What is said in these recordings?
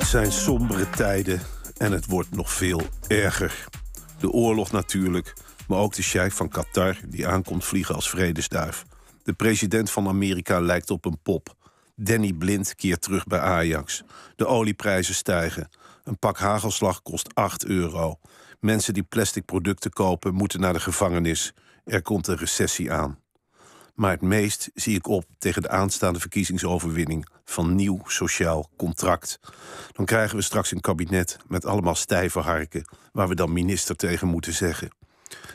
Het zijn sombere tijden en het wordt nog veel erger. De oorlog natuurlijk, maar ook de sheik van Qatar die aankomt vliegen als vredesduif. De president van Amerika lijkt op een pop. Danny Blind keert terug bij Ajax. De olieprijzen stijgen. Een pak hagelslag kost 8 euro. Mensen die plastic producten kopen moeten naar de gevangenis. Er komt een recessie aan. Maar het meest zie ik op tegen de aanstaande verkiezingsoverwinning van nieuw sociaal contract. Dan krijgen we straks een kabinet met allemaal stijve harken, waar we dan minister tegen moeten zeggen.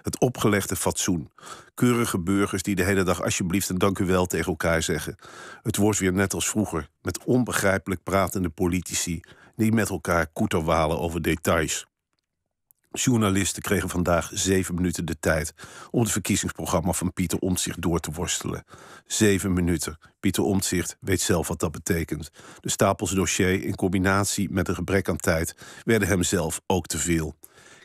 Het opgelegde fatsoen. Keurige burgers die de hele dag alsjeblieft en dank u wel tegen elkaar zeggen. Het wordt weer net als vroeger, met onbegrijpelijk pratende politici die met elkaar koeterwalen over details. Journalisten kregen vandaag zeven minuten de tijd om het verkiezingsprogramma van Pieter Omtzigt door te worstelen. Zeven minuten. Pieter Omtzigt weet zelf wat dat betekent. De stapels dossier in combinatie met een gebrek aan tijd werden hem zelf ook te veel.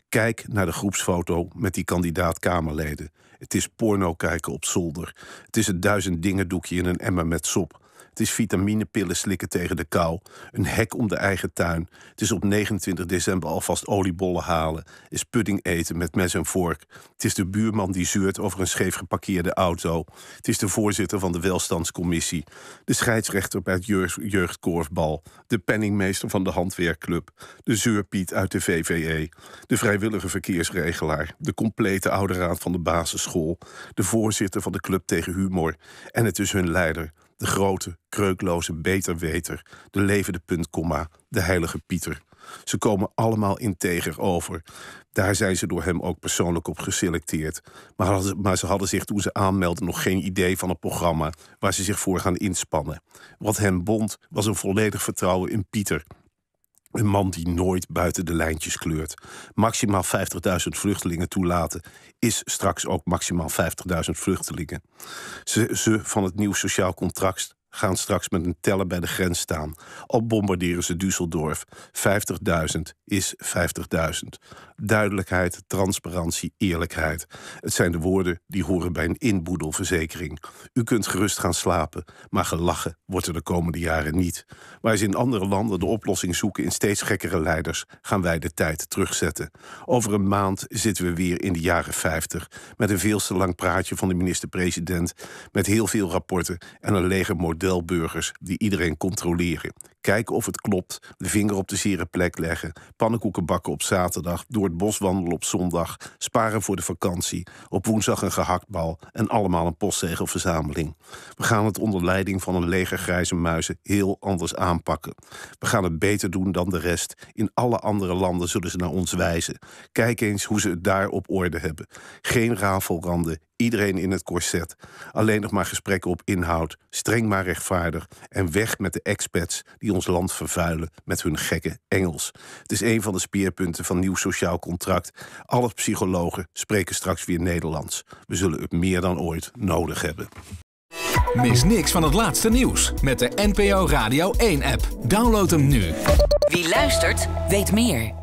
Kijk naar de groepsfoto met die kandidaat-Kamerleden. Het is porno kijken op zolder. Het is een duizend dingen doekje in een emmer met sop. Het is vitaminepillen slikken tegen de kou. Een hek om de eigen tuin. Het is op 29 december alvast oliebollen halen. is pudding eten met mes en vork. Het is de buurman die zeurt over een scheef geparkeerde auto. Het is de voorzitter van de welstandscommissie. De scheidsrechter bij het jeugdkorfbal. De penningmeester van de handwerkclub. De zeurpiet uit de VVE. De vrijwillige verkeersregelaar. De complete oude raad van de basisschool. De voorzitter van de club tegen humor. En het is hun leider de grote, kreukloze beterweter, de levende puntkomma, de heilige Pieter. Ze komen allemaal integer over. Daar zijn ze door hem ook persoonlijk op geselecteerd. Maar, ze hadden zich toen ze aanmelden nog geen idee van het programma waar ze zich voor gaan inspannen. Wat hen bond was een volledig vertrouwen in Pieter. Een man die nooit buiten de lijntjes kleurt. Maximaal 50.000 vluchtelingen toelaten is straks ook maximaal 50.000 vluchtelingen. Ze, ze van het nieuw sociaal contract gaan straks met een teller bij de grens staan. Al bombarderen ze Düsseldorf. 50.000 is 50.000. Duidelijkheid, transparantie, eerlijkheid. Het zijn de woorden die horen bij een inboedelverzekering. U kunt gerust gaan slapen, maar gelachen wordt er de komende jaren niet. Waar ze in andere landen de oplossing zoeken in steeds gekkere leiders, gaan wij de tijd terugzetten. Over een maand zitten we weer in de jaren 50 met een veel te lang praatje van de minister-president, met heel veel rapporten en een leger modelburgers die iedereen controleren. Kijken of het klopt, de vinger op de zere plek leggen, pannenkoeken bakken op zaterdag, door het bos wandelen op zondag, sparen voor de vakantie, op woensdag een gehaktbal en allemaal een postzegelverzameling. We gaan het onder leiding van een leger grijze muizen heel anders aanpakken. We gaan het beter doen dan de rest. In alle andere landen zullen ze naar ons wijzen. Kijk eens hoe ze het daar op orde hebben. Geen rafelranden, Iedereen in het corset. Alleen nog maar gesprekken op inhoud. Streng maar rechtvaardig. En weg met de expats die ons land vervuilen met hun gekke Engels. Het is een van de speerpunten van nieuw sociaal contract. Alle psychologen spreken straks weer Nederlands. We zullen het meer dan ooit nodig hebben. Mis niks van het laatste nieuws met de NPO Radio 1-app. Download hem nu. Wie luistert, weet meer.